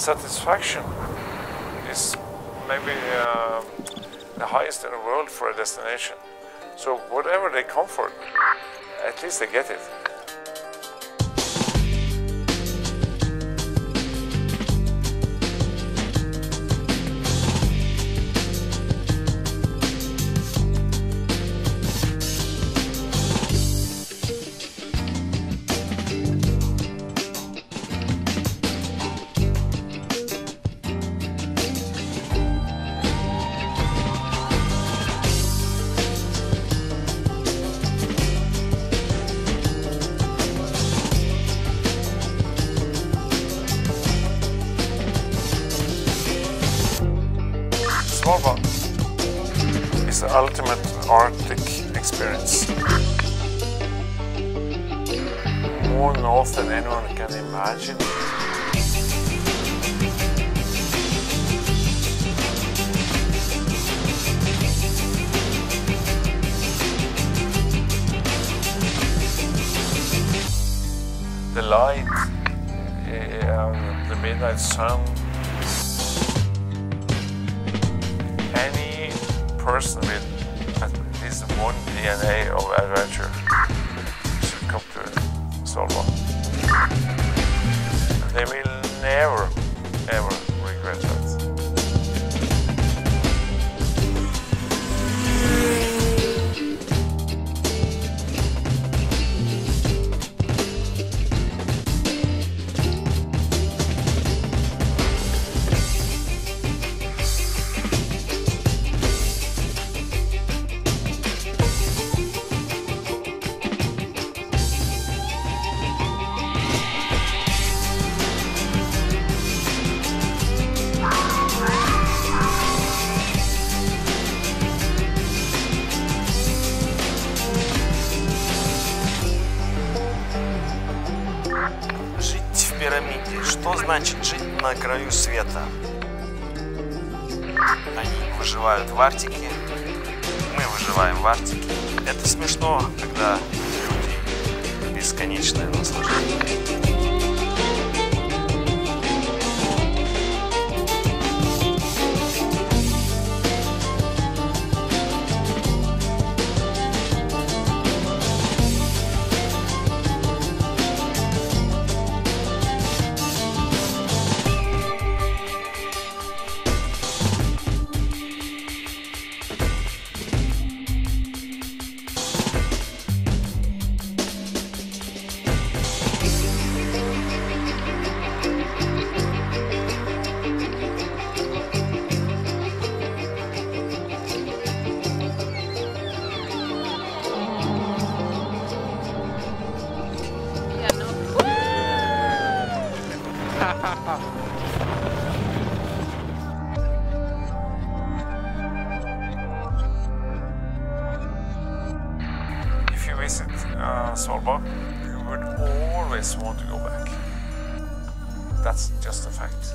satisfaction is maybe uh, the highest in the world for a destination. So whatever they come for, at least they get it. Svalbard is the ultimate Arctic experience. More north than anyone can imagine. The light, um, the midnight sun, person with at least one DNA of adventure should come to Svalbard. They will never, ever пирамиде. Что значит жить на краю света? Они выживают в Арктике, мы выживаем в Арктике. Это смешно, когда люди бесконечное наслаждение. Uh, Svalbard, you would always want to go back. That's just a fact.